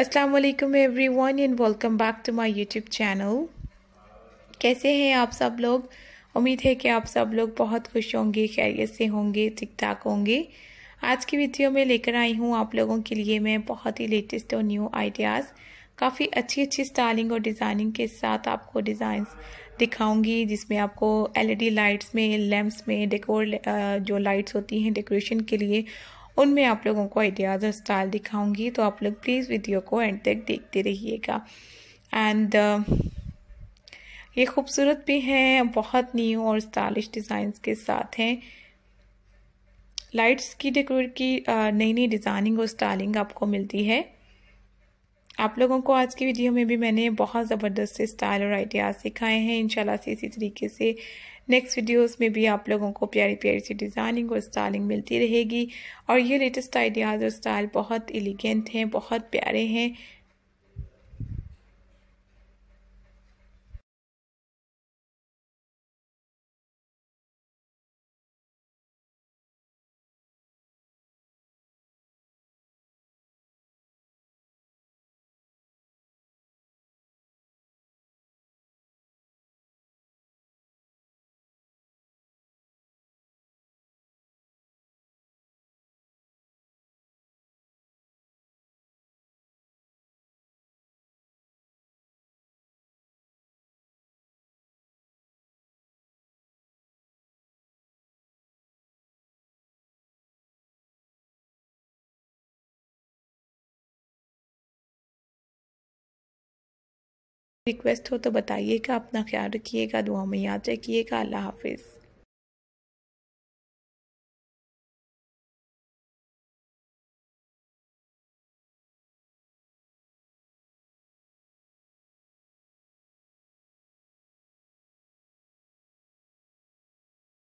अस्सलाम वालेकुम everyone and welcome back to my YouTube channel कैसे हैं आप सब लोग? उम्मीद है कि आप सब लोग बहुत खुश होंगे, खैरियत से होंगे ठीक ठाक होंगे। आज की वीडियो में लेकर आई हूँ आप लोगों के लिए मैं बहुत ही लेटेस्ट और न्यू आइडियाज़ काफ़ी अच्छी अच्छी स्टाइलिंग और डिज़ाइनिंग के साथ आपको डिज़ाइंस दिखाऊँगी, जिसमें आपको एलईडी लाइट्स में लैम्प्स में डेकोर जो लाइट्स होती हैं डेकोरेशन के लिए उनमें आप लोगों को आइडियाज़ और स्टाइल दिखाऊँगी तो आप लोग प्लीज़ वीडियो को एंड तक देखते रहिएगा। एंड ये खूबसूरत भी हैं, बहुत न्यू और स्टाइलिश डिज़ाइंस के साथ हैं। लाइट्स की डेकोरेट की नई नई डिज़ाइनिंग और स्टाइलिंग आपको मिलती है। आप लोगों को आज की वीडियो में भी मैंने बहुत ज़बरदस्त से स्टाइल और आइडियाज़ सिखाए हैं। इंशाल्लाह से इसी तरीके से नेक्स्ट वीडियोस में भी आप लोगों को प्यारी प्यारी सी डिज़ाइनिंग और स्टाइलिंग मिलती रहेगी। और ये लेटेस्ट आइडियाज़ और स्टाइल बहुत एलिगेंट हैं, बहुत प्यारे हैं। रिक्वेस्ट हो तो बताइएगा अपना ख्याल रखिएगा दुआ में याद रखिएगा। अल्लाह हाफिज़।